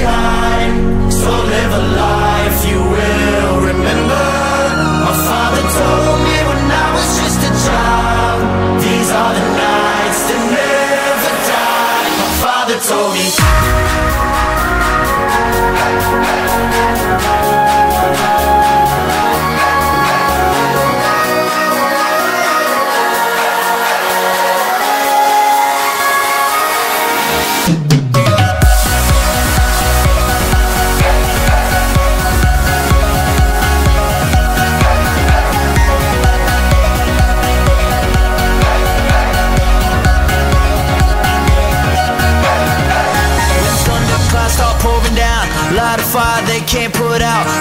this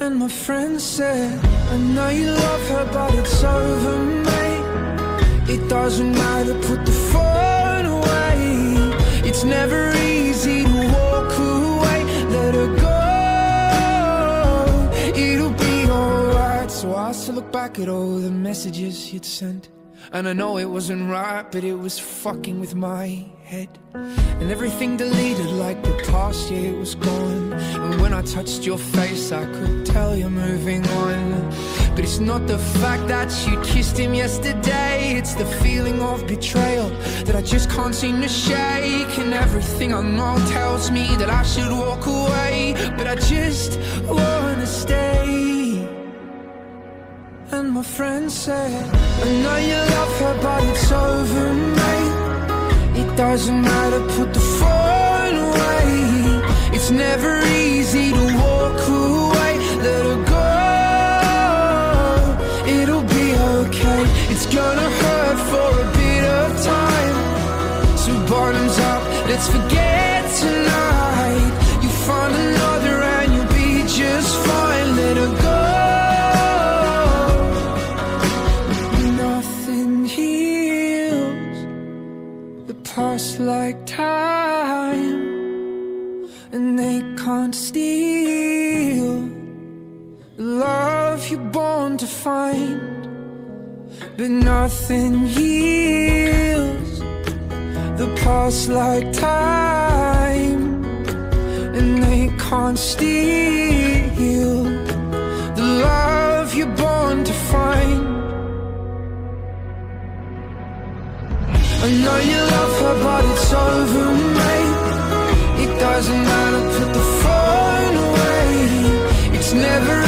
And my friend said, I know you love her, but it's over, mate. It doesn't matter, put the phone away. It's never easy to walk away. Let her go. It'll be alright. So I still look back at all the messages you'd sent. And I know it wasn't right, but it was fucking with my head. And everything deleted like the past year was gone. And when I touched your face, I could tell you're moving on. But it's not the fact that you kissed him yesterday, it's the feeling of betrayal that I just can't seem to shake. And everything I know tells me that I should walk away, but I just wanna stay. And my friend said, I know you love her, but it's over, mate. It doesn't matter, put the phone away. It's never easy to walk away. Let her go. It'll be okay. It's gonna hurt for a bit of time. So bottoms up, let's forget nothing heals the past like time, and they can't steal the love you're born to find. I know you love her, but it's over, mate. It doesn't matter, put the phone away. It's never